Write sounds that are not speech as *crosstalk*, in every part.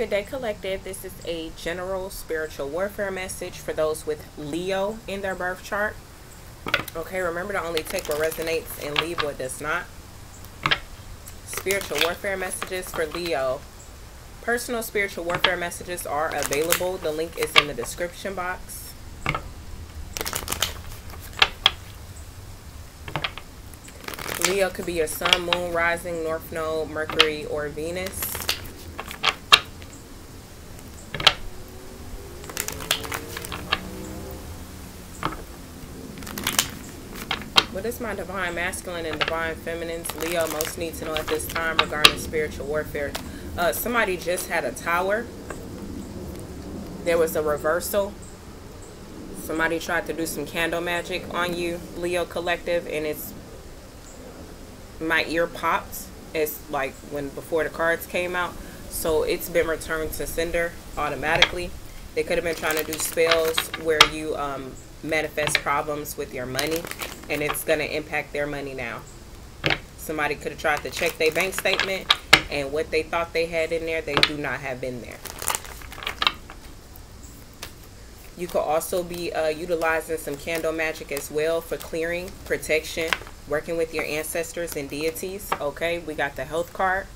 Good day, collective. This is a general spiritual warfare message for those with Leo in their birth chart. Okay, remember to only take what resonates and leave what does not. Spiritual warfare messages for Leo. Personal spiritual warfare messages are available. The link is in the description box. Leo could be your sun, moon, rising, north node, Mercury, or Venus. What is my divine masculine and divine feminines Leo most need to know at this time regarding spiritual warfare? Uh, somebody just had a tower. There was a reversal. Somebody tried to do some candle magic on you, Leo Collective, and it's my ear popped. It's like when before the cards came out. So it's been returned to sender automatically. They could have been trying to do spells where you um, manifest problems with your money and it's going to impact their money now. Somebody could have tried to check their bank statement and what they thought they had in there, they do not have in there. You could also be uh, utilizing some candle magic as well for clearing, protection, working with your ancestors and deities. Okay, we got the health card.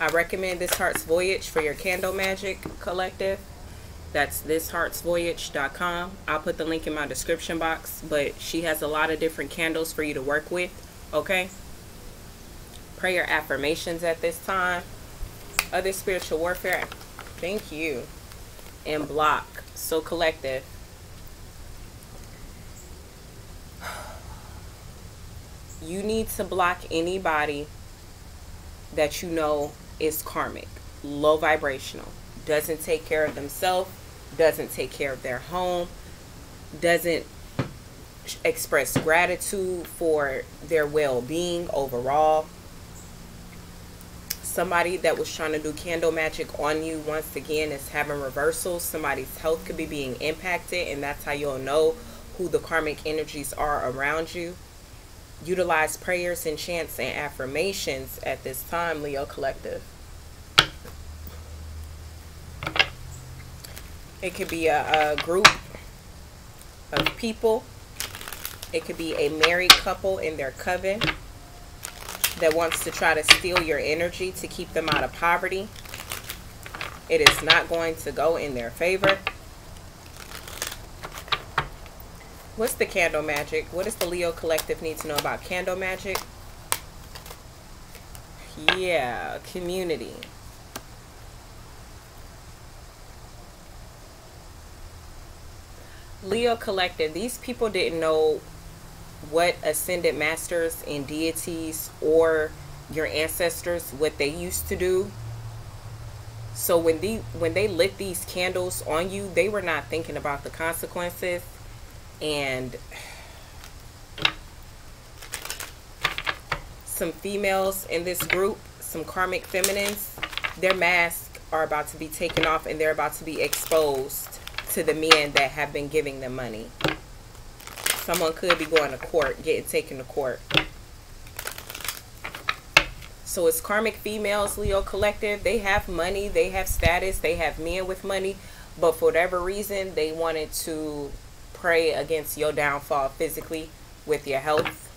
I recommend this Heart's Voyage for your candle magic collective. That's thisheartsvoyage.com. I'll put the link in my description box, but she has a lot of different candles for you to work with, okay? Prayer affirmations at this time. Other spiritual warfare. Thank you. And block. So collective. You need to block anybody that you know is karmic, low vibrational, doesn't take care of themselves, doesn't take care of their home, doesn't express gratitude for their well-being overall. Somebody that was trying to do candle magic on you once again is having reversals. Somebody's health could be being impacted and that's how you'll know who the karmic energies are around you. Utilize prayers and chants and affirmations at this time, Leo Collective. It could be a, a group of people. It could be a married couple in their coven that wants to try to steal your energy to keep them out of poverty. It is not going to go in their favor. What's the candle magic? What does the Leo collective need to know about candle magic? Yeah, community. Leo Collective, these people didn't know what ascended masters and deities or your ancestors, what they used to do. So when they when they lit these candles on you, they were not thinking about the consequences and some females in this group, some karmic feminines, their masks are about to be taken off and they're about to be exposed to the men that have been giving them money. Someone could be going to court, getting taken to court. So it's karmic females, Leo Collective. They have money, they have status, they have men with money. But for whatever reason, they wanted to pray against your downfall physically with your health.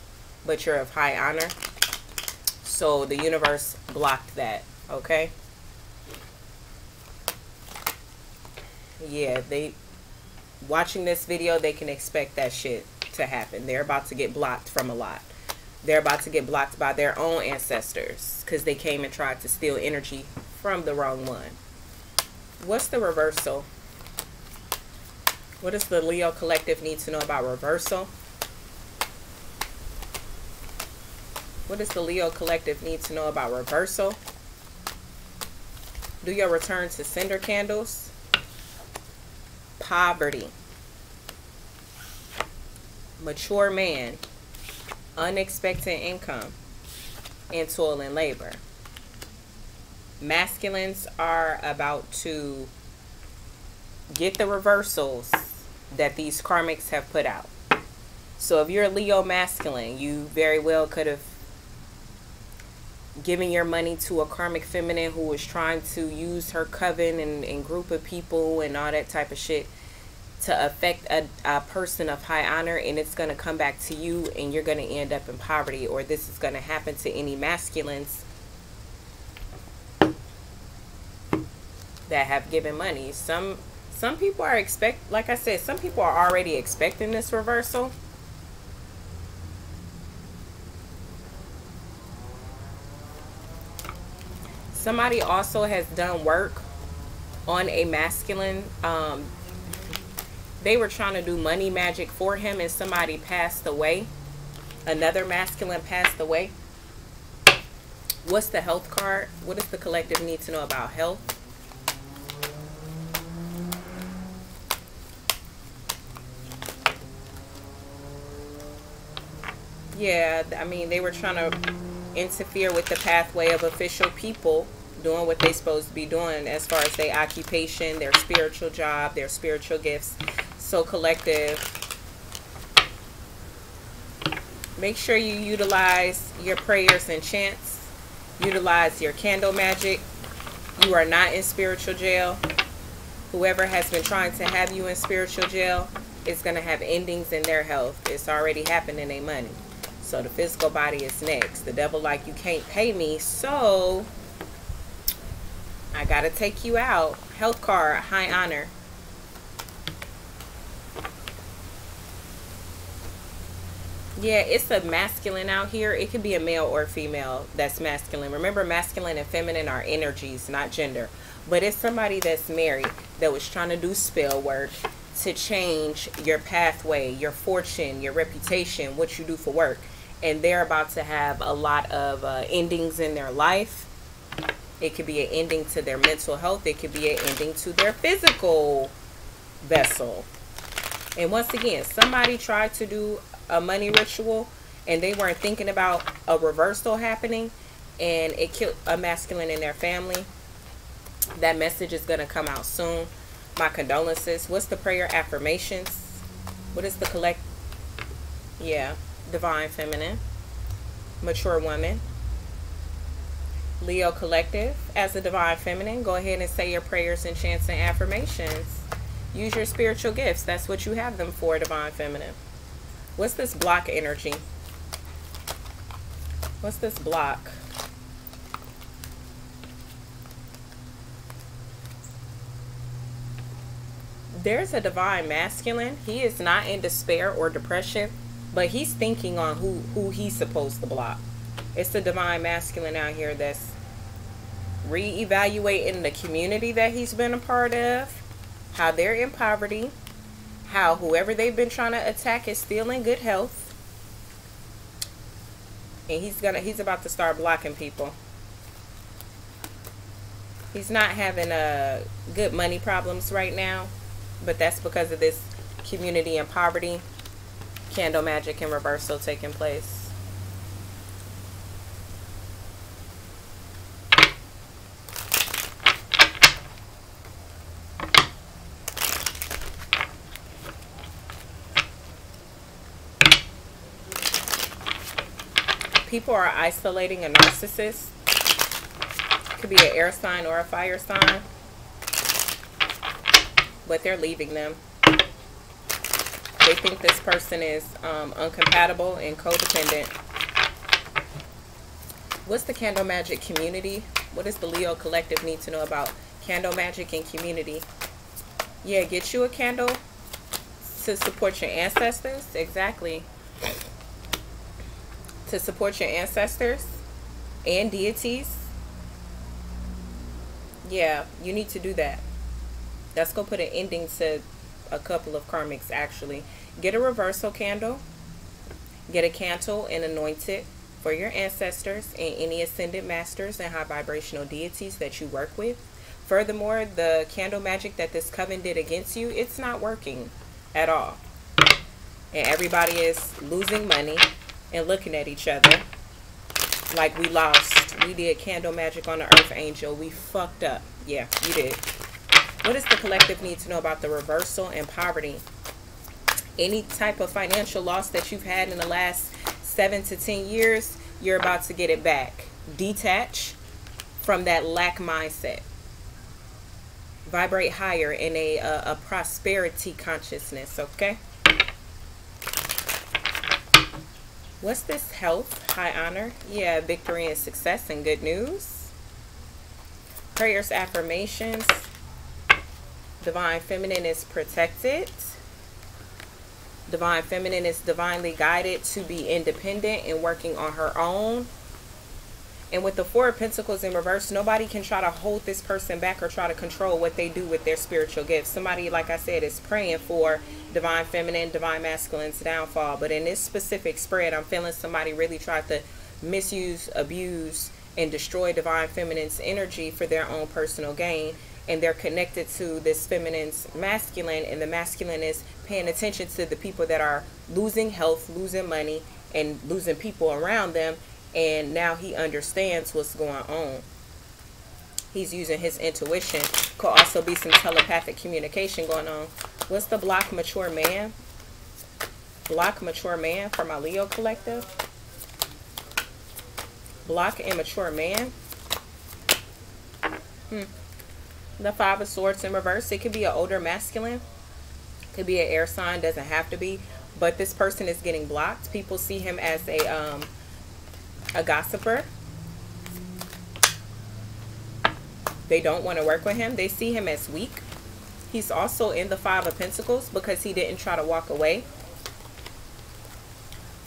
But you're of high honor. So the universe blocked that, okay? Yeah, they watching this video, they can expect that shit to happen. They're about to get blocked from a lot. They're about to get blocked by their own ancestors because they came and tried to steal energy from the wrong one. What's the reversal? What does the Leo collective need to know about reversal? What does the Leo collective need to know about reversal? Do your return to sender candles? Poverty. Mature man, unexpected income, and toil and labor. Masculines are about to get the reversals that these karmics have put out. So if you're a Leo masculine, you very well could have given your money to a karmic feminine who was trying to use her coven and, and group of people and all that type of shit to affect a, a person of high honor and it's going to come back to you and you're going to end up in poverty or this is going to happen to any masculines that have given money. Some some people are expect like i said some people are already expecting this reversal. Somebody also has done work on a masculine um, they were trying to do money magic for him and somebody passed away. Another masculine passed away. What's the health card? What does the collective need to know about health? Yeah i mean they were trying to interfere with the pathway of official people doing what they're supposed to be doing as far as their occupation, their spiritual job, their spiritual gifts. So collective. Make sure you utilize your prayers and chants. Utilize your candle magic. You are not in spiritual jail. Whoever has been trying to have you in spiritual jail is going to have endings in their health. It's already happened in their money. So the physical body is next. The devil like you can't pay me, so I gotta take you out. Health card, high honor. Yeah, it's a masculine out here. It could be a male or female that's masculine. Remember, masculine and feminine are energies, not gender. But it's somebody that's married that was trying to do spell work to change your pathway, your fortune, your reputation, what you do for work. And they're about to have a lot of uh, endings in their life. It could be an ending to their mental health. It could be an ending to their physical vessel. And once again, somebody tried to do a money ritual and they weren't thinking about a reversal happening and it killed a masculine in their family. That message is going to come out soon. My condolences. What's the prayer affirmations? What is the collect? Yeah, divine feminine, mature woman. Leo Collective, as a divine feminine, go ahead and say your prayers and chants and affirmations. Use your spiritual gifts. That's what you have them for, divine feminine. What's this block energy? What's this block? There's a divine masculine. He is not in despair or depression, but he's thinking on who, who he's supposed to block. It's the divine masculine out here that's reevaluating the community that he's been a part of, how they're in poverty, how whoever they've been trying to attack is still in good health. And he's gonna he's about to start blocking people. He's not having a uh, good money problems right now, but that's because of this community and poverty candle magic and reversal taking place. People are isolating a narcissist. Could be an air sign or a fire sign. But they're leaving them. They think this person is um, uncompatible and codependent. What's the Candle Magic community? What does the Leo Collective need to know about Candle Magic and community? Yeah, get you a candle to support your ancestors. Exactly to support your ancestors and deities, yeah, you need to do that. That's going to put an ending to a couple of karmics actually. Get a reversal candle. Get a candle and anoint it for your ancestors and any ascended masters and high vibrational deities that you work with. Furthermore, the candle magic that this coven did against you, it's not working at all. And everybody is losing money and looking at each other like we lost. We did candle magic on the earth angel. We fucked up. Yeah, you did. What does the collective need to know about the reversal and poverty? Any type of financial loss that you've had in the last seven to ten years, you're about to get it back. detach from that lack mindset. Vibrate higher in a, a, a prosperity consciousness, okay? What's this? Health, high honor. Yeah, victory and success and good news. Prayers, affirmations. Divine feminine is protected. Divine feminine is divinely guided to be independent and working on her own. And with the Four of Pentacles in reverse, nobody can try to hold this person back or try to control what they do with their spiritual gifts. Somebody, like I said, is praying for divine feminine, divine masculine's downfall. But in this specific spread, I'm feeling somebody really tried to misuse, abuse, and destroy divine feminine's energy for their own personal gain. And they're connected to this feminine's masculine, and the masculine is paying attention to the people that are losing health, losing money, and losing people around them and now he understands what's going on. He's using his intuition. Could also be some telepathic communication going on. What's the block mature man? Block mature man for my leo collective? Block and mature man? Hmm. the five of swords in reverse. It could be an older masculine. Could be an air sign. Doesn't have to be. But this person is getting blocked. People see him as a um a gossiper. They don't want to work with him. They see him as weak. He's also in the Five of Pentacles because he didn't try to walk away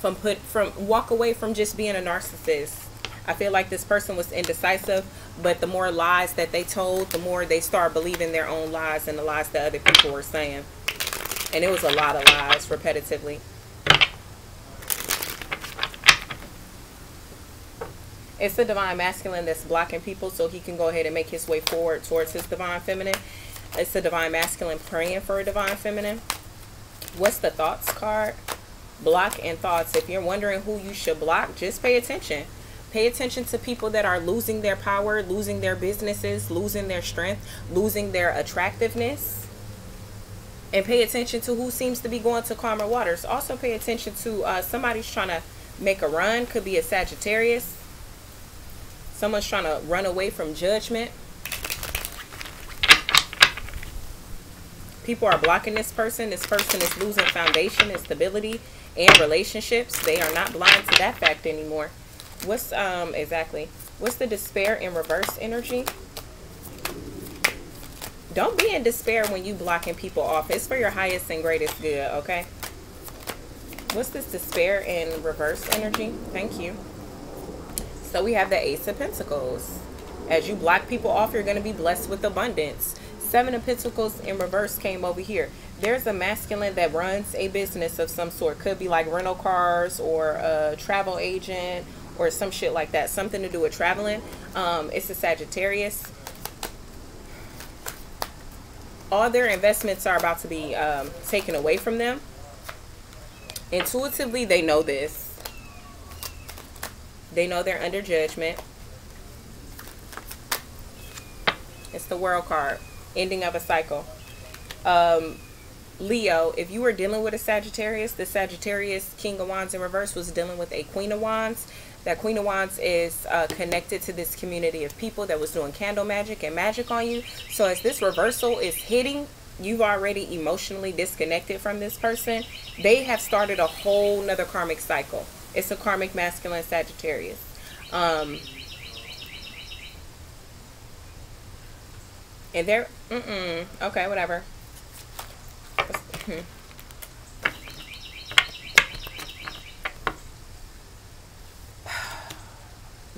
from put from walk away from just being a narcissist. I feel like this person was indecisive, but the more lies that they told, the more they start believing their own lies and the lies that other people were saying. And it was a lot of lies repetitively. It's the divine masculine that's blocking people so he can go ahead and make his way forward towards his divine feminine. It's the divine masculine praying for a divine feminine. What's the thoughts card? Block and thoughts. If you're wondering who you should block, just pay attention. Pay attention to people that are losing their power, losing their businesses, losing their strength, losing their attractiveness. And pay attention to who seems to be going to calmer waters. Also pay attention to uh, somebody's trying to make a run. Could be a Sagittarius Someone's trying to run away from judgment. People are blocking this person. This person is losing foundation and stability and relationships. They are not blind to that fact anymore. What's um exactly? What's the despair in reverse energy? Don't be in despair when you blocking people off. It's for your highest and greatest good, okay? What's this despair in reverse energy? Thank you. So we have the Ace of Pentacles. As you block people off, you're going to be blessed with abundance. Seven of Pentacles in reverse came over here. There's a masculine that runs a business of some sort. Could be like rental cars or a travel agent or some shit like that. Something to do with traveling. Um, it's a Sagittarius. All their investments are about to be um, taken away from them. Intuitively, they know this they know they're under judgment. It's the world card. Ending of a cycle. Um, Leo, if you were dealing with a Sagittarius, the Sagittarius King of Wands in reverse was dealing with a Queen of Wands. That Queen of Wands is uh, connected to this community of people that was doing candle magic and magic on you. So as this reversal is hitting, you've already emotionally disconnected from this person. They have started a whole nother karmic cycle. It's a karmic masculine Sagittarius. Um, and they're, mm-mm, okay, whatever. *laughs*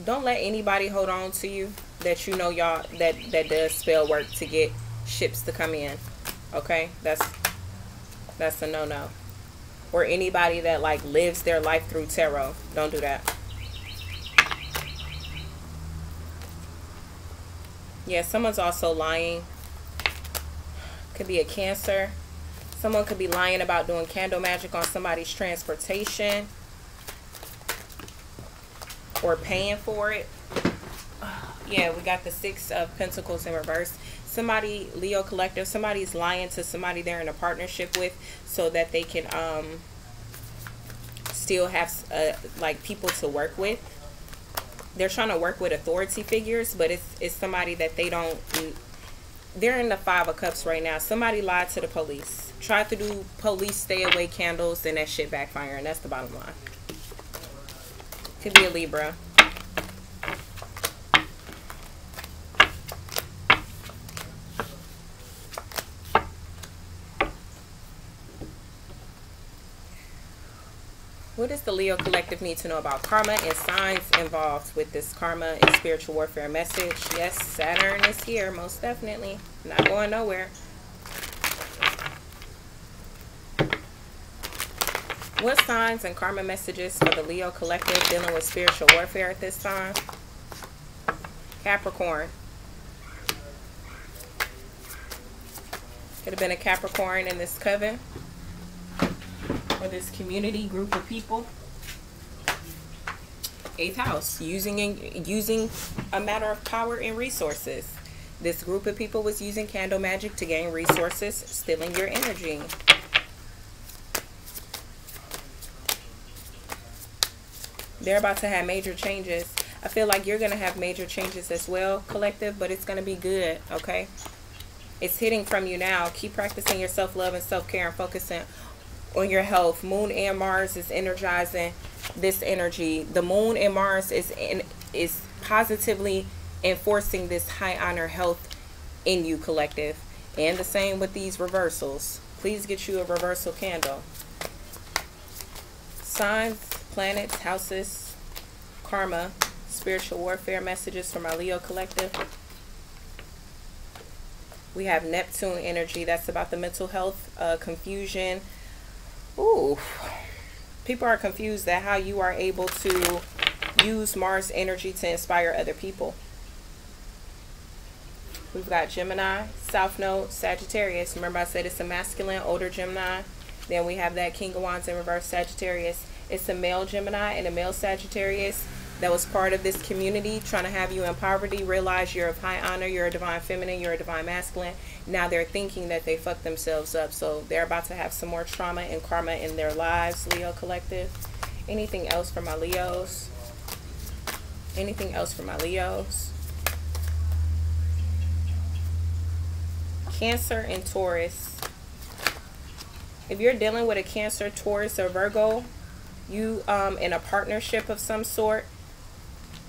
Don't let anybody hold on to you that you know y'all that that does spell work to get ships to come in. Okay, that's that's a no no or anybody that like lives their life through tarot. Don't do that. Yeah, someone's also lying. Could be a cancer. Someone could be lying about doing candle magic on somebody's transportation or paying for it. *sighs* Yeah, we got the Six of Pentacles in reverse somebody leo collective somebody's lying to somebody they're in a partnership with so that they can um still have uh, like people to work with they're trying to work with authority figures, but it's it's somebody that they don't. They're in the five of cups right now. Somebody lied to the police. Tried to do police stay away candles, and that shit backfiring. That's the bottom line. Could be a Libra. What does the Leo Collective need to know about karma and signs involved with this karma and spiritual warfare message? Yes, Saturn is here, most definitely. Not going nowhere. What signs and karma messages for the Leo Collective dealing with spiritual warfare at this time? Capricorn. Could have been a Capricorn in this coven this community group of people. Eighth house, using using a matter of power and resources. This group of people was using candle magic to gain resources, stealing your energy. They're about to have major changes. I feel like you're going to have major changes as well, collective, but it's going to be good, okay? It's hitting from you now. Keep practicing your self-love and self-care and focusing on your health. Moon and Mars is energizing this energy. The moon and Mars is in, is positively enforcing this high honor health in you collective. And the same with these reversals. Please get you a reversal candle. Signs, planets, houses, karma, spiritual warfare messages from our Leo collective. We have Neptune energy. That's about the mental health, uh, confusion, Ooh. People are confused at how you are able to use Mars energy to inspire other people. We've got Gemini, South Node, Sagittarius. Remember I said it's a masculine, older Gemini. Then we have that King of Wands in reverse Sagittarius. It's a male Gemini and a male Sagittarius that was part of this community trying to have you in poverty realize you're of high honor, you're a divine feminine, you're a divine masculine. Now they're thinking that they fucked themselves up. So they're about to have some more trauma and karma in their lives, Leo Collective. Anything else for my Leos? Anything else for my Leos? Cancer and Taurus. If you're dealing with a Cancer, Taurus, or Virgo, you um, in a partnership of some sort,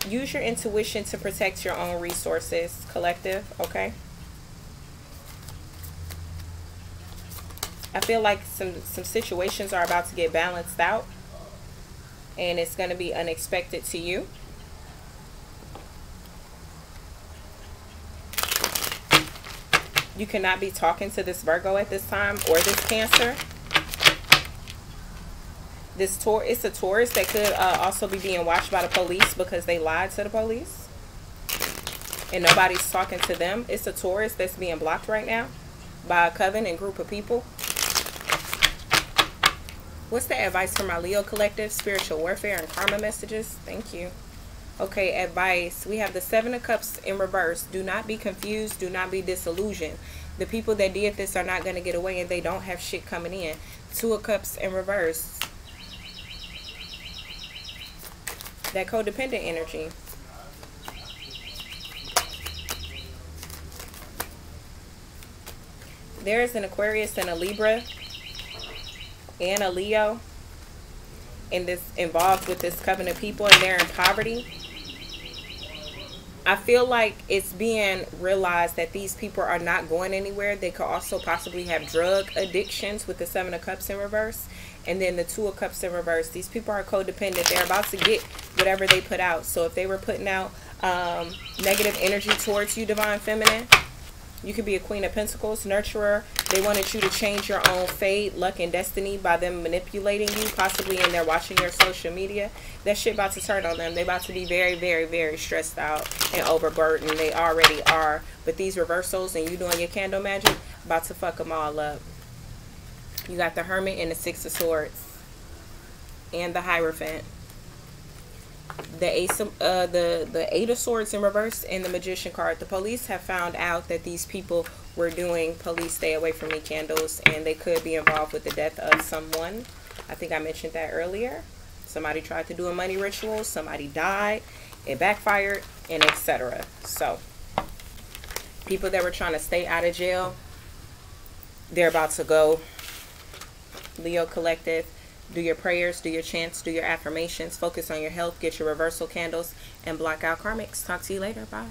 use your intuition to protect your own resources, collective, okay? I feel like some, some situations are about to get balanced out and it's going to be unexpected to you. You cannot be talking to this Virgo at this time or this Cancer this tour it's a Taurus that could uh, also be being watched by the police because they lied to the police. And nobody's talking to them. It's a Taurus that's being blocked right now by a coven and group of people. What's the advice for my leo collective? Spiritual warfare and karma messages? Thank you. Okay advice. We have the seven of cups in reverse. Do not be confused. Do not be disillusioned. The people that did this are not going to get away and they don't have shit coming in. Two of cups in reverse that codependent energy. There's an Aquarius and a Libra and a Leo in this involved with this coven of people and they're in poverty. I feel like it's being realized that these people are not going anywhere. They could also possibly have drug addictions with the Seven of Cups in reverse and then the two of cups in reverse. These people are codependent. They're about to get whatever they put out. So if they were putting out um, negative energy towards you divine feminine you could be a queen of pentacles nurturer they wanted you to change your own fate luck and destiny by them manipulating you possibly and they're watching your social media that shit about to turn on them they about to be very very very stressed out and overburdened they already are but these reversals and you doing your candle magic about to fuck them all up you got the Hermit and the Six of Swords. And the Hierophant. The Ace of, uh, the, the Eight of Swords in reverse and the Magician card. The police have found out that these people were doing police stay away from me candles and they could be involved with the death of someone. I think I mentioned that earlier. Somebody tried to do a money ritual. Somebody died. it backfired, and etc. So, people that were trying to stay out of jail, they're about to go. Leo Collective, do your prayers, do your chants, do your affirmations, focus on your health, get your reversal candles, and block out karmics. Talk to you later. Bye.